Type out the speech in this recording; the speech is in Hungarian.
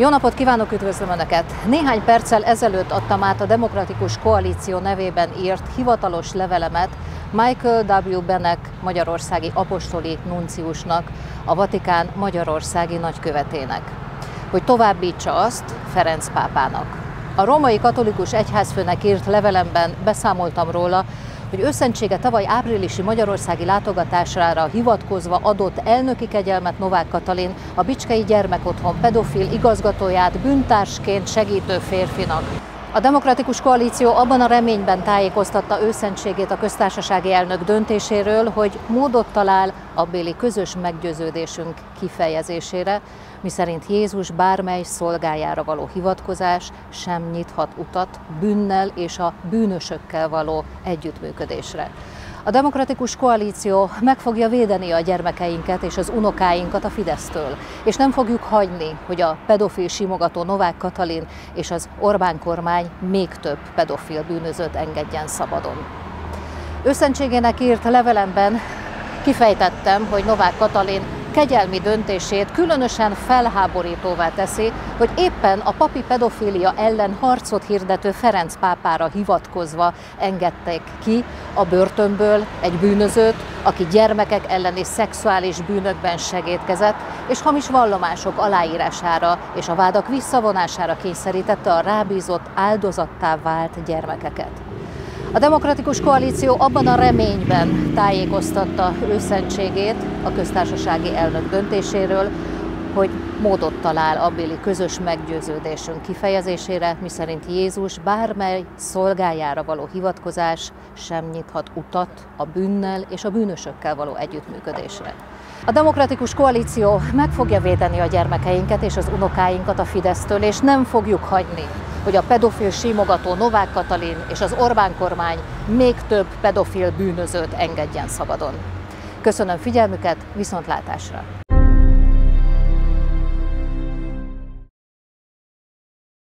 Jó napot kívánok, üdvözlöm Önöket! Néhány perccel ezelőtt adtam át a Demokratikus Koalíció nevében írt hivatalos levelemet Michael W. Benek magyarországi apostoli nunciusnak, a Vatikán magyarországi nagykövetének, hogy továbbítsa azt Ferenc pápának. A római katolikus egyházfőnek írt levelemben beszámoltam róla, hogy őszentsége tavaly áprilisi magyarországi látogatására hivatkozva adott elnöki kegyelmet Novák Katalin a Bicskei Gyermekotthon pedofil igazgatóját bűntársként segítő férfinak. A Demokratikus Koalíció abban a reményben tájékoztatta őszentségét a köztársasági elnök döntéséről, hogy módot talál a béli közös meggyőződésünk kifejezésére, miszerint Jézus bármely szolgájára való hivatkozás sem nyithat utat bűnnel és a bűnösökkel való együttműködésre. A demokratikus koalíció meg fogja védeni a gyermekeinket és az unokáinkat a Fidesztől, és nem fogjuk hagyni, hogy a pedofil simogató Novák Katalin és az Orbán kormány még több pedofil bűnözőt engedjen szabadon. Őszentségének írt levelemben kifejtettem, hogy Novák Katalin kegyelmi döntését különösen felháborítóvá teszi, hogy éppen a papi pedofília ellen harcot hirdető Ferenc pápára hivatkozva engedték ki a börtönből egy bűnözőt, aki gyermekek elleni szexuális bűnökben segítkezett, és hamis vallomások aláírására és a vádak visszavonására kényszerítette a rábízott áldozattá vált gyermekeket. A Demokratikus Koalíció abban a reményben tájékoztatta őszentségét a köztársasági elnök döntéséről, hogy módot talál abbéli közös meggyőződésünk kifejezésére, miszerint Jézus bármely szolgájára való hivatkozás sem nyithat utat a bűnnel és a bűnösökkel való együttműködésre. A Demokratikus Koalíció meg fogja védeni a gyermekeinket és az unokáinkat a Fidesztől, és nem fogjuk hagyni, hogy a pedofil símogató Novák Katalin és az Orbán kormány még több pedofil bűnözőt engedjen szabadon. Köszönöm figyelmüket, viszontlátásra!